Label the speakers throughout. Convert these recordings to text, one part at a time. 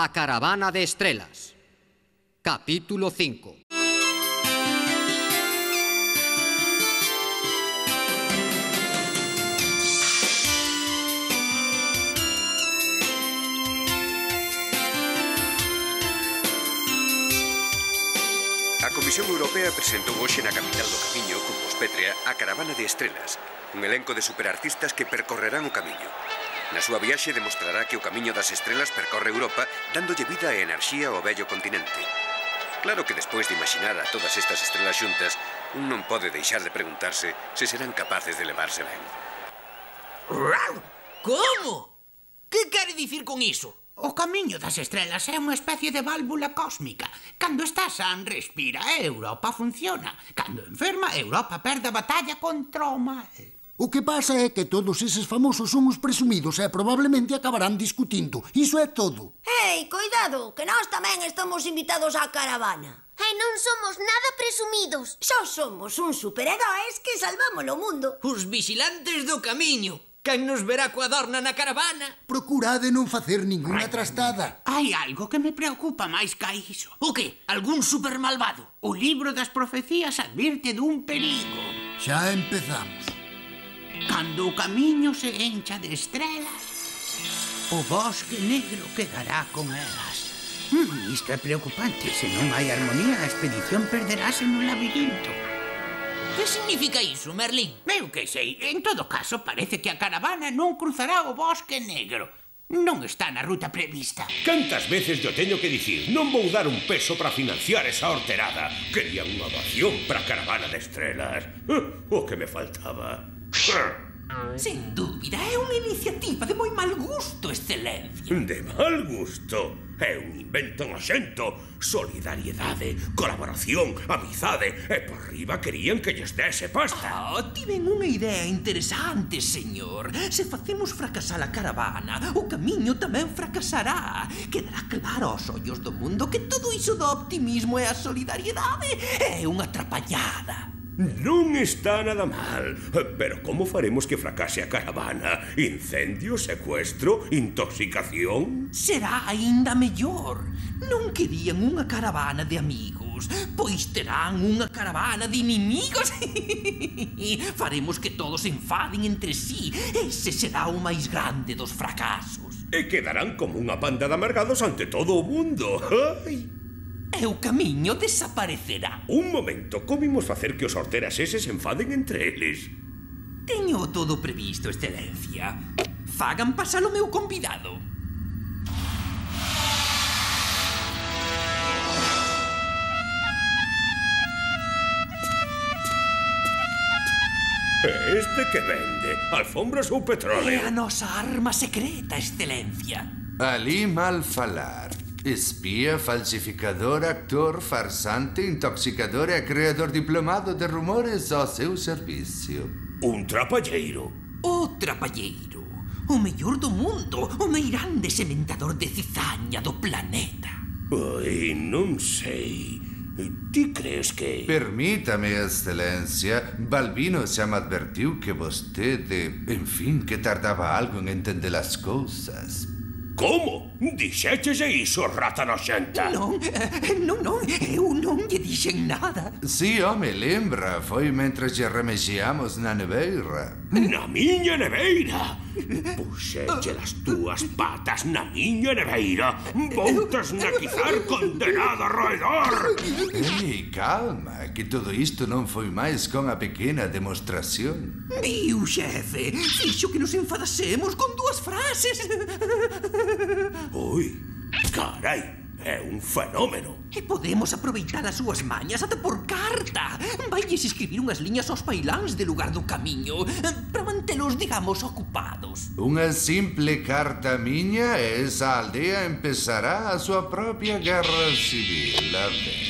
Speaker 1: A Caravana de Estrelas. Capítulo 5.
Speaker 2: A Comisión Europea presentou hoxe na capital do Camiño, Compostpetria, a Caravana de Estrelas, un elenco de superartistas que percorrerán o camiño. Na súa viaxe demostrará que o camiño das estrelas percorre Europa dándolle vida e enerxía ao vello continente. Claro que despois de imaginar a todas estas estrelas xuntas, un non pode deixar de preguntarse se serán capaces de levarse ben.
Speaker 3: Como? Que quere dicir con iso?
Speaker 4: O camiño das estrelas é unha especie de válvula cósmica. Cando está san, respira, Europa funciona. Cando enferma, Europa perde a batalla contra o mal.
Speaker 5: O que pasa é que todos eses famosos son os presumidos e probablemente acabarán discutindo. Iso é todo.
Speaker 6: Ei, cuidado, que nós tamén estamos invitados á caravana.
Speaker 7: E non somos nada presumidos.
Speaker 6: Só somos uns superheróis que salvamos o mundo.
Speaker 3: Os vigilantes do camiño. Quen nos verá coa dorna na caravana?
Speaker 5: Procurade non facer ninguna trastada.
Speaker 4: Hai algo que me preocupa máis ca iso.
Speaker 3: O que? Algún supermalvado?
Speaker 4: O libro das profecías advirte dun perigo.
Speaker 5: Xa empezamos.
Speaker 4: Cando o camiño se encha de estrelas, o bosque negro quedará con elas. Hmm, isto é preocupante. Se non hai armonía, a expedición perderase no labirinto.
Speaker 3: Que significa iso, Merlín?
Speaker 4: Eu que sei. En todo caso, parece que a caravana non cruzará o bosque negro. Non está na ruta prevista.
Speaker 8: Cantas veces yo teño que dicir non vou dar un peso para financiar esa horterada. Quería unha ovación para a caravana de estrelas. O oh, que me faltaba.
Speaker 3: Sen dúbida, é unha iniciativa de moi mal gusto, excelencia.
Speaker 8: De mal gusto? É un invento noxento. Solidariedade, colaboración, amizade E por riba querían que lles dese pasta
Speaker 3: oh, Tiven unha idea interesante, señor Se facemos fracasar a caravana O camiño tamén fracasará Quedará claro aos ollos do mundo Que todo iso do optimismo e a solidariedade É unha atrapallada
Speaker 8: Non está nada mal, pero como faremos que fracase a caravana? Incendio, secuestro, intoxicación?
Speaker 3: Será aínda mellor. Non querían unha caravana de amigos, pois terán unha caravana de inimigos. faremos que todos se enfaden entre sí. Ese será o máis grande dos fracasos.
Speaker 8: E quedarán como unha panda de amargados ante todo o mundo. Ai!
Speaker 3: E o camiño desaparecerá.
Speaker 8: Un momento, comimos facer que os horteras eses enfaden entre eles?
Speaker 3: Teño todo previsto, excelencia. Fagan pasar o meu convidado.
Speaker 8: Este que vende, alfombras ou petróleo?
Speaker 3: É a nosa arma secreta, excelencia.
Speaker 9: Ali mal falar. Espía, falsificador, actor, farsante, intoxicador e creador diplomado de rumores ao seu servicio.
Speaker 8: Un trapalleiro.
Speaker 3: O trapalleiro. O mellor do mundo. O meirande sementador de cizaña do planeta.
Speaker 8: Ai, non sei. Ti crees que...
Speaker 9: Permítame, excelencia. Balbino xa me advertiu que vostede... En fin, que tardaba algo en entender as cousas.
Speaker 8: Como? Dixéchese iso, rata noxenta?
Speaker 3: Non, eh, non, non, eh, eu non lle dixen nada.
Speaker 9: Si, sí, home, lembra, foi mentre lle remexiamos na neveira.
Speaker 8: Na miña neveira? Puxeche as túas patas na miña neveira Voltas naquizar condenado roedor.
Speaker 9: Ei, calma, que todo isto non foi máis con a pequena demostración.
Speaker 3: Viu, xefe, fixo que nos enfadasemos con dúas frases.
Speaker 8: Oi, carai É un fenómeno.
Speaker 3: E podemos aproveitar as súas mañas ata por carta. Vailles escribir unhas liñas aos pailáns de lugar do camiño para mantelos, digamos, ocupados.
Speaker 9: Unha simple carta miña e esa aldea empezará a súa propia guerra civil. A ver.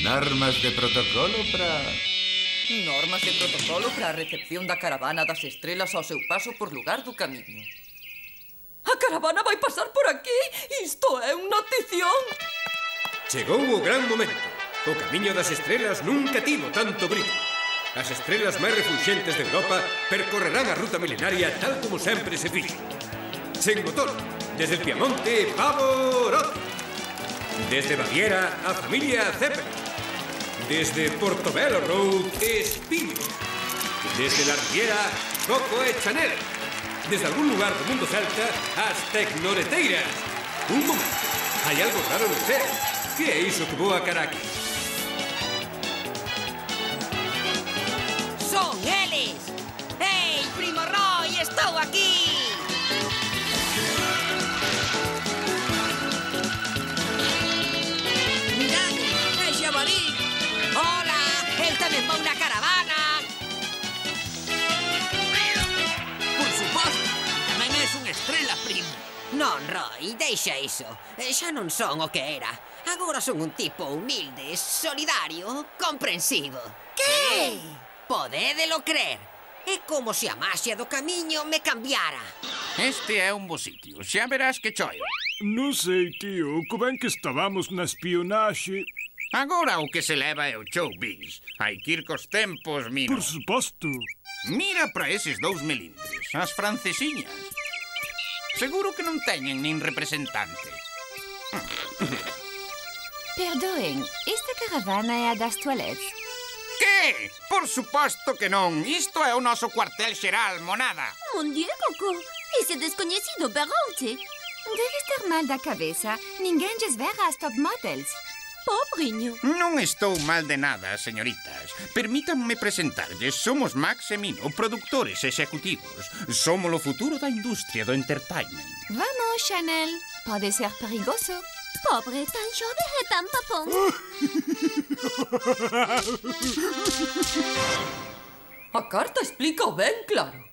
Speaker 9: Normas de protocolo para...
Speaker 10: Normas de protocolo para a recepción da caravana das estrelas ao seu paso por lugar do camiño. A caravana vai pasar por aquí. Isto é unha notición.
Speaker 2: Chegou o gran momento. O camiño das estrelas nunca tivo tanto brillo. As estrelas máis refuxentes de Europa percorrerán a ruta milenaria tal como sempre se fixo. Sen motor, desde el Piamonte, Pavorotti. Desde Baviera, a familia Zeppelin. Desde Portobello Road, Espino. Desde la Riviera, Coco e Chanel. desde algún lugar del mundo salta hasta Tecnoreteiras. Un momento, hay algo raro en usted. ¿Qué hizo que voa Caracas?
Speaker 11: Son eles! ¡Hey, primo Roy, estou aquí! Mirad, é xabarí! Hola, el tamén va a una casa Non, Roy, deixa iso. Xa eh, non son o que era. Agora son un tipo humilde, solidario, comprensivo. Que? Eh, podédelo crer. É como se a maxia do camiño me cambiara.
Speaker 12: Este é un bo sitio. Xa verás que choio.
Speaker 13: Non sei, tío. Co ben que estábamos na espionaxe...
Speaker 12: Agora o que se leva é o showbiz. Hai que ir cos tempos, mira.
Speaker 13: Por suposto.
Speaker 12: Mira para eses dous melindres, as francesiñas. Seguro que non teñen nin representante.
Speaker 14: Perdoen, esta caravana é a das toaletes.
Speaker 12: Que? Por suposto que non. Isto é o noso cuartel xeral, monada.
Speaker 14: Mon Dieu, Coco, ese desconhecido berronte. Debe estar mal da cabeza. Ninguén lles verá as top models. Pobrinho.
Speaker 12: Non estou mal de nada, señoritas. Permítanme presentarlles. Somos Max e Mino, productores executivos. Somos o futuro da industria do entertainment.
Speaker 14: Vamos, Chanel. Pode ser perigoso. Pobre, tan jove e tan papón.
Speaker 10: A carta explica ben claro.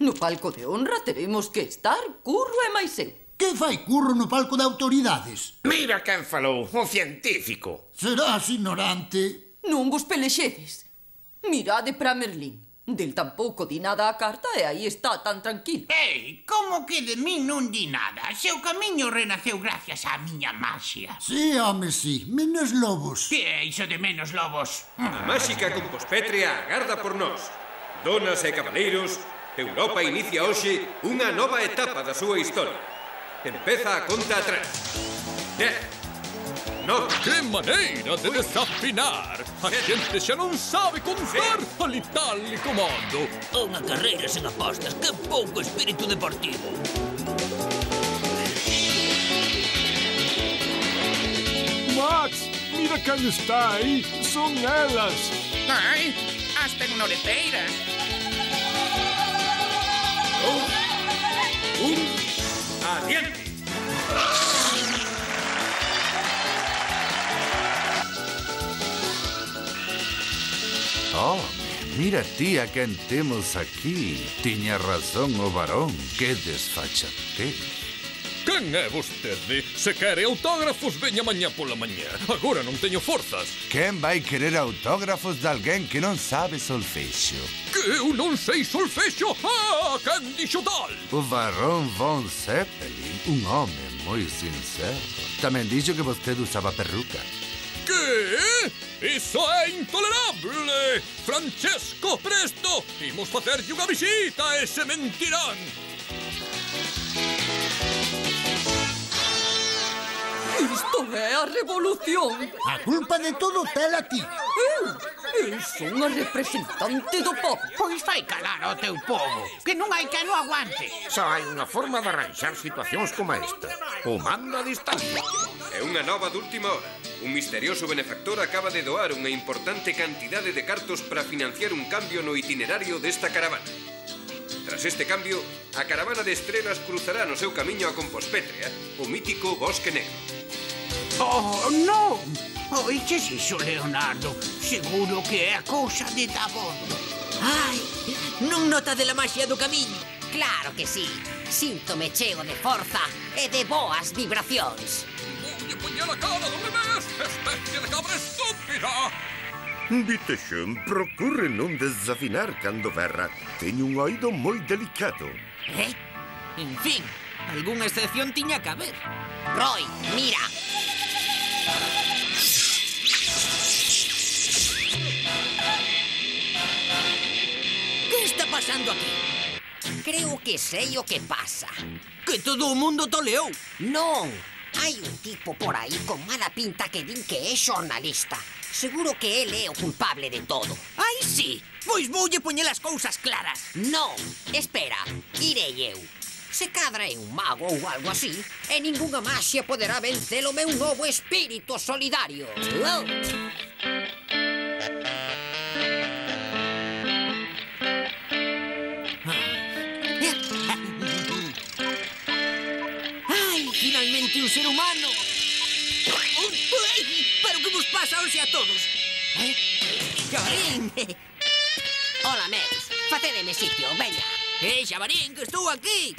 Speaker 10: No palco de honra teremos que estar Curro e máis eu.
Speaker 5: Que fai curro no palco de autoridades?
Speaker 8: Mira quen falou, o científico.
Speaker 5: Serás ignorante.
Speaker 10: Non vos pelexedes. Mirade para Merlín. Del tampouco di nada a carta e aí está tan tranquilo.
Speaker 4: Ei, como que de min non di nada? Seu camiño renaceu gracias á miña maxia.
Speaker 5: Sí, home, sí. Menos lobos.
Speaker 4: Que é iso de menos lobos?
Speaker 2: A máxica compospetria agarda por nós. Donas e cabaleiros, Europa inicia hoxe unha nova etapa da súa historia. Empeza a conta atrás. Dez, nove,
Speaker 15: Que maneira de desafinar! A xente xa non sabe contar ali tal e comando.
Speaker 3: Unha carreira sen apostas, que pouco espírito deportivo.
Speaker 13: Max, mira quen está aí. Son elas.
Speaker 12: Ai, as tecnoleteiras.
Speaker 2: un, adiante.
Speaker 9: Oh, mira tía quen temos aquí. Tiña razón o varón. Que desfachatez.
Speaker 15: Quen é vostede? Se quere autógrafos, veña mañá pola mañá. Agora non teño forzas.
Speaker 9: Quen vai querer autógrafos de alguén que non sabe solfexo?
Speaker 15: Que eu non sei solfexo? Ah, quen dixo tal?
Speaker 9: O varón von Zeppelin, un home moi sincero. Tamén dixo que vostede usaba perruca.
Speaker 15: Que? Iso é intolerable! Francesco, presto! Imos facerlle unha visita a ese mentirán!
Speaker 10: Isto é a revolución.
Speaker 5: A culpa de todo tela ti.
Speaker 10: Eh, eu, eu son a representante do povo.
Speaker 4: Pois fai calar ao teu povo, que non hai que non aguante.
Speaker 8: Só hai unha forma de arranxar situacións como esta. O mando a distancia.
Speaker 2: É unha nova de última hora. Un misterioso benefactor acaba de doar unha importante cantidade de cartos para financiar un cambio no itinerario desta caravana. Tras este cambio, a caravana de estrelas cruzará no seu camiño a Compospetre, eh, o mítico Bosque Negro.
Speaker 4: Oh, non! Oiches iso, Leonardo? Seguro que é a cousa de Dabondo.
Speaker 11: Ai, non nota de la maxia do camiño? Claro que sí. Síntome cheo de forza e de boas vibracións.
Speaker 15: Voulle poñer a cara do revés, especie de cabra estúpida!
Speaker 8: Vitexen, procure non desafinar cando berra. Teño un oído moi delicado.
Speaker 3: Eh? En fin, algunha excepción tiña que haber.
Speaker 11: Roy, mira.
Speaker 3: ¿Qué está pasando aquí?
Speaker 11: Creo que sei o que pasa.
Speaker 3: Que
Speaker 11: todo o mundo toleou. Non, hai un tipo por aí con mala pinta que din que é xornalista. Seguro que el é o culpable de todo.
Speaker 3: Ai, sí! Pois voulle poñer as cousas claras.
Speaker 11: Non, espera, irei eu. Se cadra é un mago ou algo así, e ningunha maxia poderá vencer o meu novo espírito solidario. Oh.
Speaker 3: Ai, finalmente un ser humano. Pero que vos pasa hoxe a todos? Eh? Xabarín!
Speaker 11: Hola, Meus. Facedeme sitio, veña.
Speaker 3: Eh, Xabarín, que estou aquí.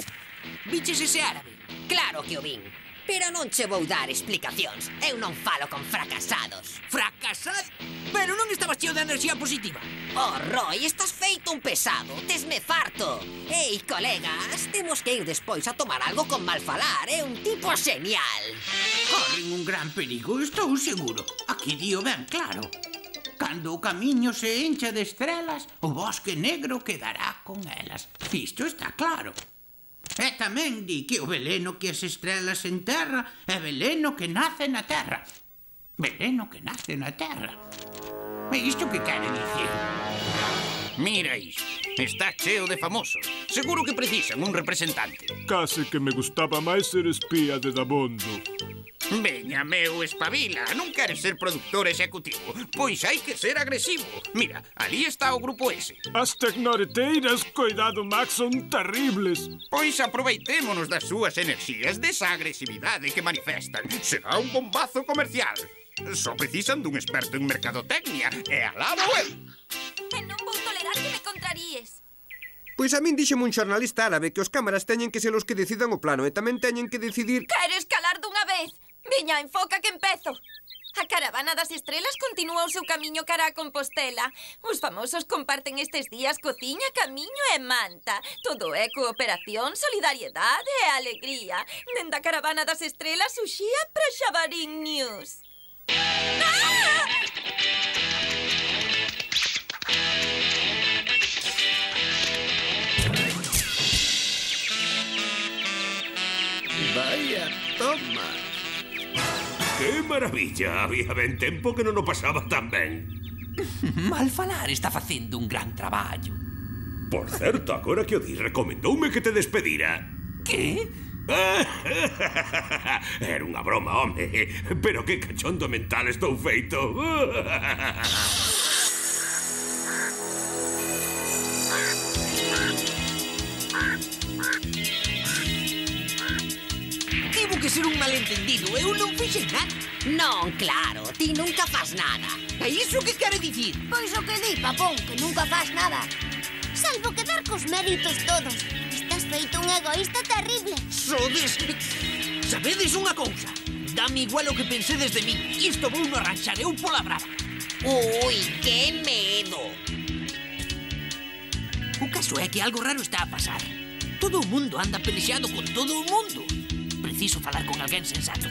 Speaker 3: Viches ese árabe?
Speaker 11: Claro que o vin. Pero non che vou dar explicacións. Eu non falo con fracasados.
Speaker 3: Fracasado? Pero non estabas cheo de enerxía positiva.
Speaker 11: Oh, Roy, estás feito un pesado. Tesme farto. Ei, colegas, temos que ir despois a tomar algo con malfalar. É eh? un tipo genial.
Speaker 4: Corren un gran perigo, estou seguro. Aquí dio ben claro. Cando o camiño se enche de estrelas, o bosque negro quedará con elas. Isto está claro. E tamén di que o veleno que as estrelas enterra é veleno que nace na terra. Veleno que nace na terra. E isto que quere dicir?
Speaker 12: Mira isto. Está cheo de famosos. Seguro que precisan un representante.
Speaker 13: Case que me gustaba máis ser espía de Dabondo.
Speaker 12: Veña, meu, espabila, non queres ser productor executivo. Pois hai que ser agresivo. Mira, ali está o grupo S.
Speaker 13: As tecnoreteiras, coidado, Max, son terribles.
Speaker 12: Pois aproveitémonos das súas enerxías desa agresividade que manifestan. Será un bombazo comercial. Só precisan dun experto en mercadotecnia. E alá vou eu
Speaker 14: E non vou tolerar que me contraríes.
Speaker 16: Pois a min díxeme un xornalista árabe que os cámaras teñen que ser os que decidan o plano e tamén teñen que decidir...
Speaker 14: Queres calar dunha vez? Viña enfoca que empezo! A caravana das estrelas continúa o seu camiño cara a Compostela. Os famosos comparten estes días cociña, camiño e manta. Todo é cooperación, solidariedade e alegría. Dende a caravana das estrelas uxía para Xabarín News. Ah!
Speaker 8: Maravilla! Había ben tempo que non o pasaba tan ben.
Speaker 3: Mal falar está facendo un gran traballo.
Speaker 8: Por certo, agora que o di, recomendoume que te despedira.
Speaker 3: Que?
Speaker 8: Era unha broma, home. Pero que cachondo mental estou feito.
Speaker 3: ser un malentendido, eu non fixen nada.
Speaker 11: Non, claro, ti nunca faz nada.
Speaker 3: É iso que quero dicir.
Speaker 6: Pois o que di, papón, que nunca faz nada. Salvo quedar cos méritos todos. Estás feito un egoísta terrible.
Speaker 3: Sodes... Sabedes unha cousa? Dame igual o que pensedes de mí. Isto vou no arranxar eu pola brava.
Speaker 11: Ui, que medo.
Speaker 3: O caso é que algo raro está a pasar. Todo o mundo anda pelexado con todo o mundo preciso falar con alguén sensato.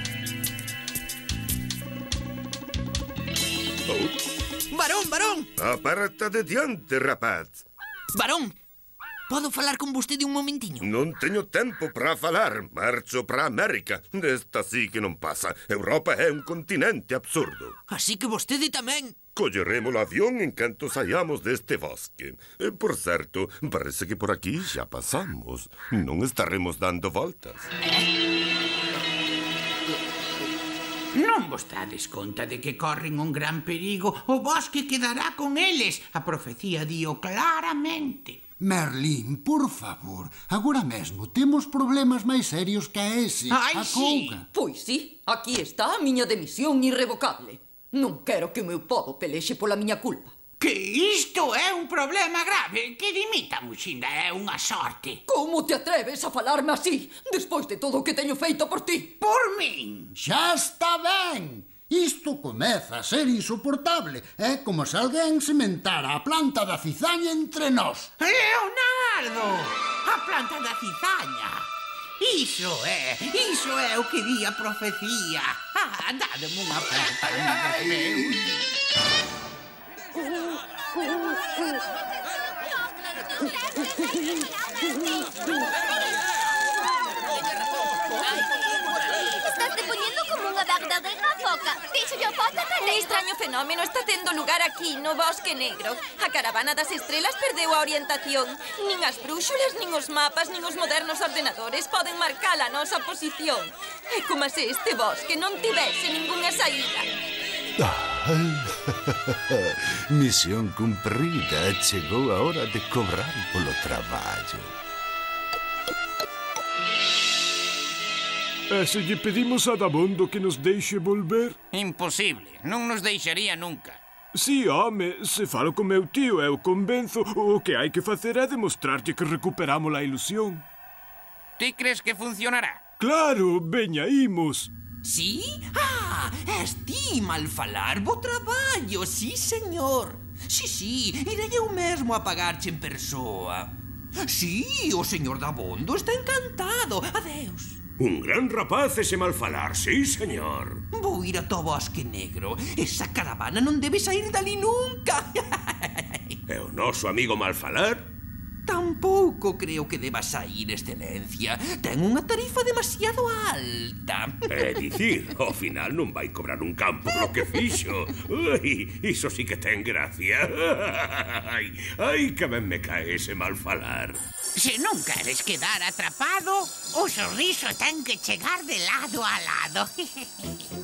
Speaker 8: Oh.
Speaker 3: Varón, varón!
Speaker 17: Aparta de diante, rapaz.
Speaker 3: Varón, podo falar con vostede un momentiño?
Speaker 17: Non teño tempo para falar. Marcho para América. Desta sí que non pasa. Europa é un continente absurdo.
Speaker 3: Así que vostede tamén...
Speaker 17: Colleremos o avión en canto saiamos deste bosque. E, por certo, parece que por aquí xa pasamos. Non estaremos dando voltas. Eh?
Speaker 4: Non vos dades conta de que corren un gran perigo, o bosque quedará con eles, a profecía dio claramente.
Speaker 5: Merlín, por favor, agora mesmo temos problemas máis serios que a ese,
Speaker 10: Ai,
Speaker 5: a couga. Sí.
Speaker 10: Pois sí, aquí está a miña demisión irrevocable. Non quero que o meu povo pelexe pola miña culpa.
Speaker 4: Que isto é un problema grave, que dimita Muxinda é unha sorte.
Speaker 10: Como te atreves a falarme así, despois de todo o que teño feito por ti?
Speaker 4: Por min.
Speaker 5: Xa está ben. Isto comeza a ser insoportable. É como se alguén sementara a planta da cizaña entre nós.
Speaker 4: Leonardo! A planta da cizaña! Iso é, iso é o que di a profecía. Ah, dademe unha planta, meu Deus.
Speaker 6: Estás te poñendo como unha verdadeira foca. Foca
Speaker 14: Un extraño fenómeno está tendo lugar aquí, no Bosque Negro. A caravana das estrelas perdeu a orientación. Nin as brúxulas, nin os mapas, nin os modernos ordenadores poden marcar a nosa posición. É como se este bosque non tivese ningunha saída.
Speaker 9: Ai, Misión cumprida, chegou a hora de cobrar polo traballo.
Speaker 13: E se lle pedimos a Dabondo que nos deixe volver?
Speaker 12: Imposible, non nos deixaría nunca.
Speaker 13: Si, sí, home, se falo con meu tío e o convenzo, o que hai que facer é demostrarlle que recuperamos a ilusión.
Speaker 12: Ti crees que funcionará?
Speaker 13: Claro, veña, imos.
Speaker 3: Sí? Ah, estima al falar bo traballo, sí, señor. Sí, sí, irei eu mesmo a pagarche en persoa. Sí, o señor Dabondo está encantado. Adeus.
Speaker 8: Un gran rapaz ese malfalar, sí, señor.
Speaker 3: Vou ir a to bosque negro. Esa caravana non debe sair dali nunca.
Speaker 8: e o noso amigo malfalar
Speaker 3: Tampouco creo que deba sair, excelencia. Ten unha tarifa demasiado alta.
Speaker 8: É dicir, ao final non vai cobrar un campo polo que fixo. Ai, iso sí que ten gracia. Ai, ai que ben me cae ese mal falar.
Speaker 4: Se non queres quedar atrapado, o sorriso ten que chegar de lado a lado.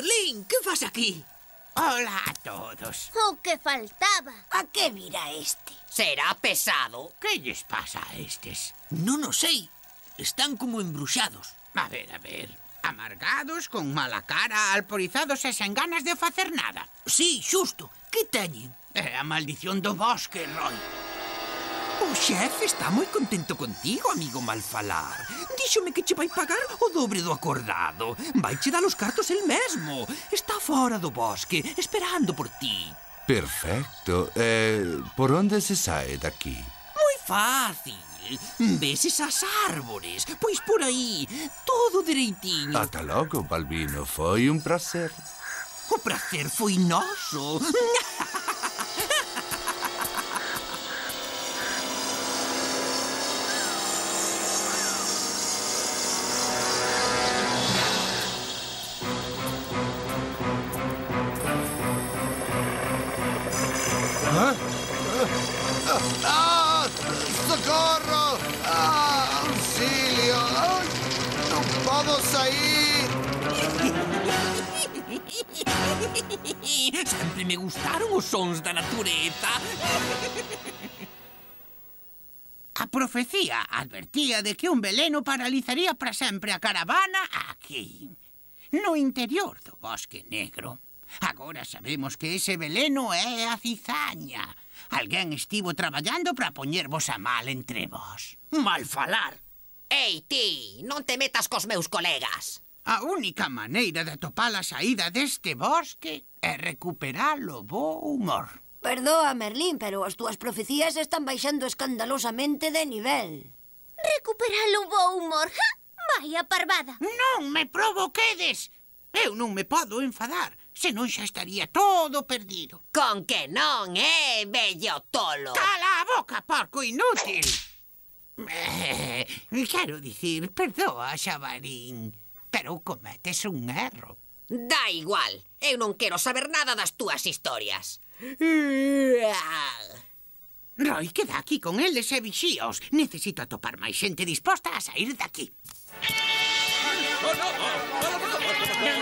Speaker 11: Merlín, que fas aquí?
Speaker 4: Hola a todos.
Speaker 6: O que faltaba.
Speaker 11: A que vira este? Será pesado.
Speaker 4: Que lles pasa a estes?
Speaker 11: Non o sei. Están como embruxados.
Speaker 4: A ver, a ver. Amargados, con mala cara, alporizados e sen ganas de facer nada.
Speaker 11: Sí, xusto. Que teñen?
Speaker 4: É a maldición do bosque, Roy.
Speaker 3: O xefe está moi contento contigo, amigo malfalar. Díxome que che vai pagar o dobre do acordado. Vai che dar os cartos el mesmo. Está fora do bosque, esperando por ti.
Speaker 9: Perfecto. Eh, por onde se sae daqui?
Speaker 3: Moi fácil. Ves esas árbores? Pois por aí, todo dereitiño.
Speaker 9: Ata logo, Balbino. Foi un placer.
Speaker 3: O prazer foi noso.
Speaker 9: todos ahí.
Speaker 3: Sempre me gustaron os sons da natureza.
Speaker 4: A profecía advertía de que un veleno paralizaría para sempre a caravana aquí, no interior do bosque negro. Agora sabemos que ese veleno é a cizaña. Alguén estivo traballando para poñervos a mal entre vos.
Speaker 11: Mal falar. Ei, ti, non te metas cos meus colegas.
Speaker 4: A única maneira de topar a saída deste bosque é recuperar o bo humor.
Speaker 6: Perdoa, Merlín, pero as túas profecías están baixando escandalosamente de nivel. Recuperar o bo humor? ¡Ja! Vaya parvada!
Speaker 4: Non me provoquedes! Eu non me podo enfadar, senón xa estaría todo perdido.
Speaker 11: Con que non, eh, bello tolo?
Speaker 4: Cala a boca, porco inútil! Eh, quero dicir, perdoa, xabarín, pero cometes un erro.
Speaker 11: Da igual, eu non quero saber nada das túas historias.
Speaker 4: Roy, queda aquí con eles e vixíos. Necesito atopar máis xente disposta a sair daqui.
Speaker 15: Non,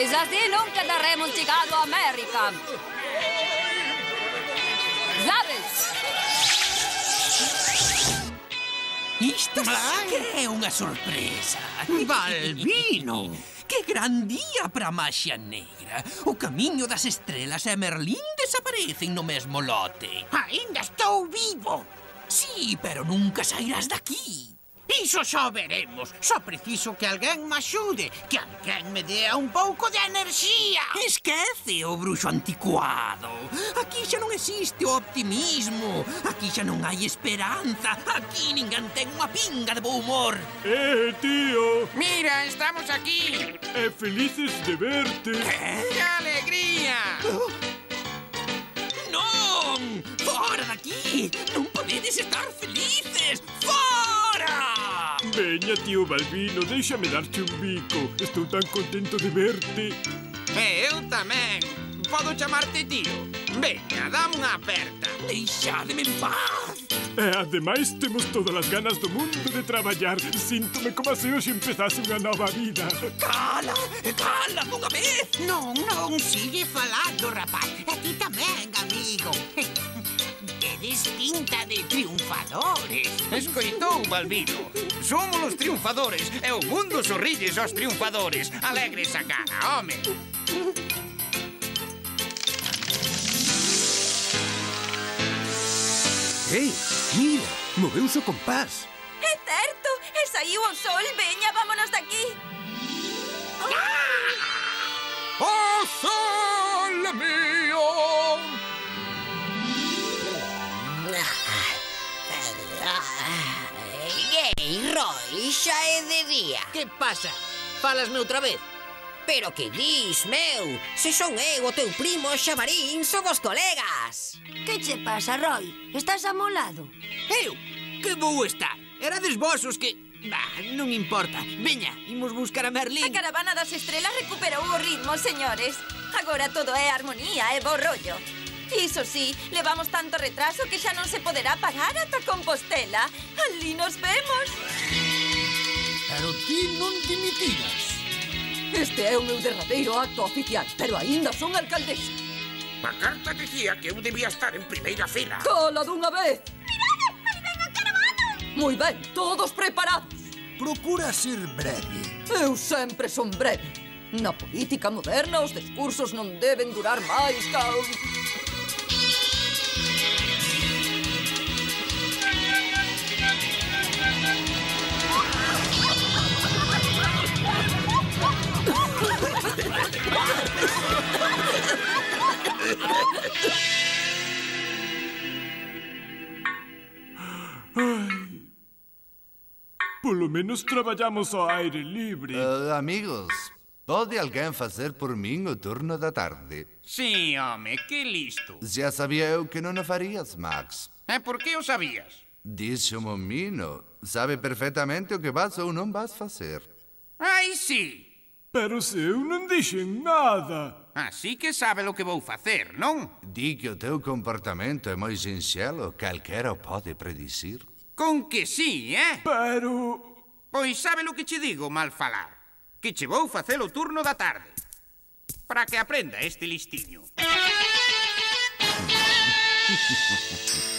Speaker 14: pois así nunca daremos llegado a América. ¿Sabes?
Speaker 3: Isto sí que é unha sorpresa.
Speaker 4: Balbino!
Speaker 3: Que gran día para a maxia negra. O camiño das estrelas e Merlín desaparecen no mesmo lote.
Speaker 4: Ainda estou vivo.
Speaker 3: Sí, pero nunca sairás daqui.
Speaker 4: Iso xa veremos. Só preciso que alguén me axude, que alguén me dea un pouco de enerxía.
Speaker 3: Esquece o bruxo anticuado. Aquí xa non existe o optimismo. Aquí xa non hai esperanza. Aquí ninguén ten unha pinga de bo humor.
Speaker 13: Eh, tío.
Speaker 12: Mira, estamos aquí.
Speaker 13: Eh, felices de verte.
Speaker 12: Eh? Que alegría.
Speaker 3: Non! Fora daqui! Non podedes estar felices! Fora!
Speaker 13: Veña, tío Balbino, déixame darte un bico. Estou tan contento de verte.
Speaker 12: E eu tamén. Podo chamarte tío? Veña, dame unha aperta.
Speaker 3: Deixademe en paz.
Speaker 13: E ademais temos todas as ganas do mundo de traballar. Síntome como se hoxe empezase unha nova vida.
Speaker 3: Cala, cala dunha vez.
Speaker 4: Non, non, sigue falando, rapaz. E ti tamén, amigo. Tedes pinta de triunfadores.
Speaker 12: Escoitou, Balbino. Somos os triunfadores e o mundo sorrilles aos triunfadores. Alegre esa cara, home.
Speaker 16: Ei, mira, moveuse o compás.
Speaker 14: É certo, e saiu o sol, veña, vámonos daqui.
Speaker 15: ¡Oh,
Speaker 11: Roy, xa é de día.
Speaker 18: Que pasa? Falasme outra vez?
Speaker 11: Pero que dis, meu? Se son eu o teu primo Xamarín, somos colegas.
Speaker 6: Que che pasa, Roy? Estás amolado?
Speaker 18: Eu? Que vou estar? Erades vos os que... Bah, non importa. Veña, imos buscar a Merlín.
Speaker 14: A caravana das estrelas recuperou o ritmo, señores. Agora todo é armonía e bo rollo. Iso sí, levamos tanto retraso que xa non se poderá pagar ata Compostela. Ali nos vemos.
Speaker 5: ti non dimitiras.
Speaker 10: Este é o meu derradeiro acto oficial, pero aínda son alcaldesa.
Speaker 12: A carta dicía que eu debía estar en primeira fila.
Speaker 10: Cola dunha vez. Mirade, aí ven a. Moi ben, todos preparados.
Speaker 5: Procura ser breve.
Speaker 10: Eu sempre son breve. Na política moderna os discursos non deben durar máis ca...
Speaker 13: Por lo menos traballamos ao aire libre.
Speaker 9: Uh, amigos, pode alguén facer por min o turno da tarde?
Speaker 12: Sí, home, que listo.
Speaker 9: Já sabía eu que non o farías, Max.
Speaker 12: E por que o sabías?
Speaker 9: Dixo o momino, sabe perfectamente o que vas ou non vas facer.
Speaker 12: Ai, sí.
Speaker 13: Pero se eu non dixen nada.
Speaker 12: Así que sabe lo que vou facer, non?
Speaker 9: Di que o teu comportamento é moi sinxelo, calquera o pode predicir.
Speaker 12: Con que sí, eh?
Speaker 13: Pero...
Speaker 12: Pois sabe lo que che digo, mal falar. Que che vou facer o turno da tarde. Para que aprenda este listiño.